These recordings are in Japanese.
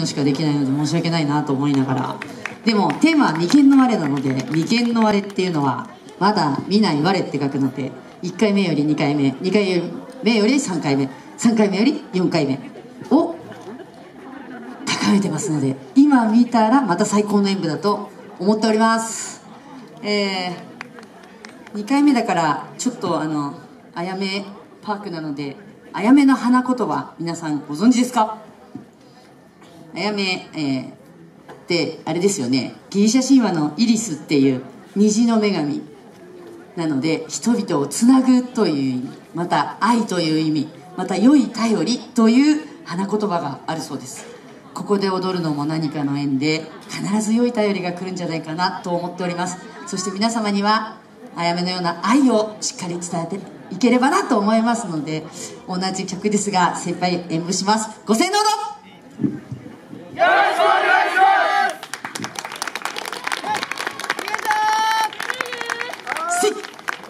のしかできないので申し訳ないなと思いながら。でもテーマは眉間の割れなので眉間の割れっていうのはまだ見ない割れって書くので1回目より2回目2回目より3回目3回目より4回目を高めてますので今見たらまた最高の演舞だと思っております。えー、2回目だからちょっとあのあやめパークなのであやめの花言葉皆さんご存知ですか？あやめ、えー、ってあれですよね。ギリシャ神話のイリスっていう虹の女神なので人々をつなぐという意味また愛という意味また良い頼りという花言葉があるそうです。ここで踊るのも何かの縁で必ず良い頼りが来るんじゃないかなと思っております。そして皆様にはあやめのような愛をしっかり伝えていければなと思いますので同じ曲ですが先輩演舞します。ご声援どうぞよろしくお願いしますするよって何でしょうかさあ2回目は1回目の自分を超えるこ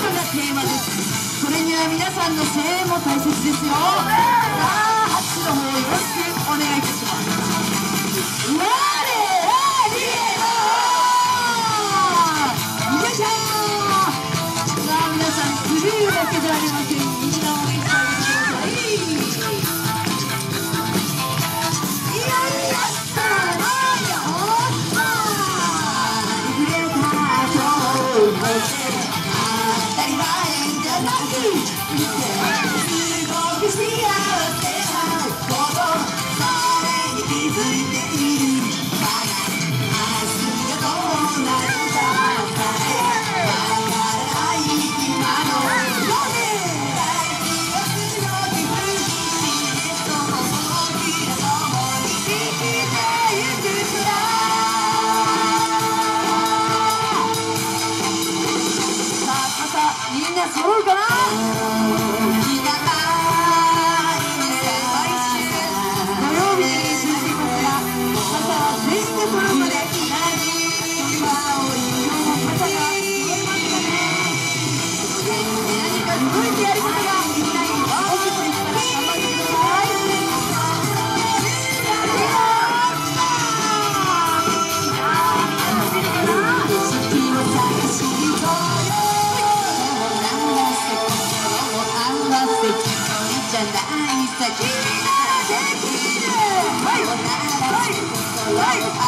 とがテーマです。それには皆さんの声援も大切ですよ。さあ拍手の方よろしくお願いいたします。Yeah. Life!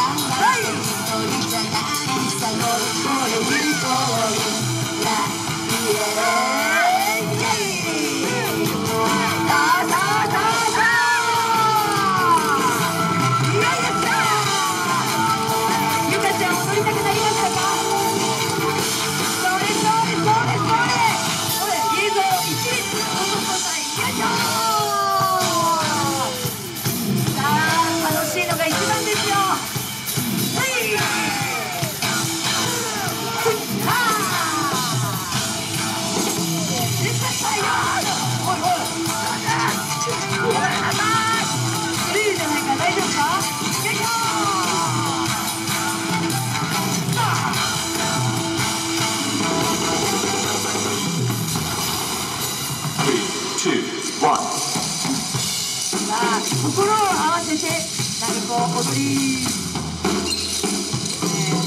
あ心を合わせて何か踊り、えー、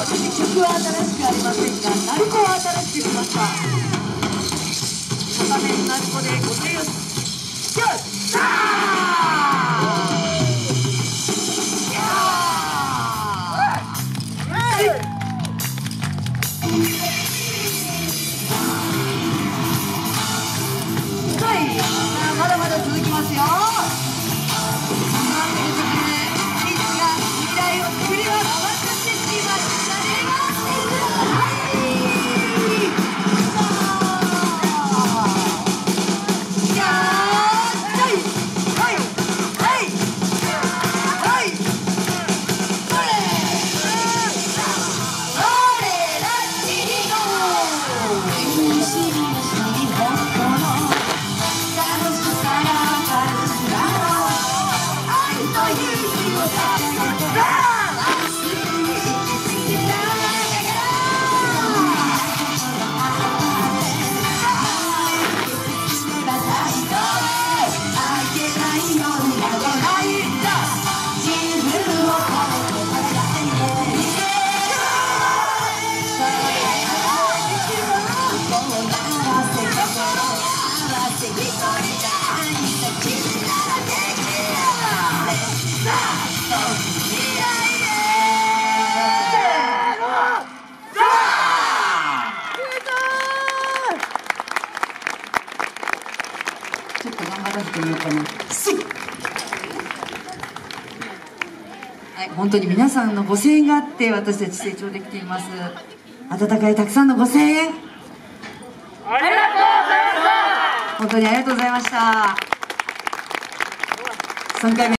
私曲は新しくありませんが鳴子は新しくしました。高めの鳴子でご提案しよっはい city. ちょっと頑張らせてもらったなはい本当に皆さんのご声援があって私たち成長できています温かいたくさんのご声援。ありがとうございました。本当にありがとうございました。3回目。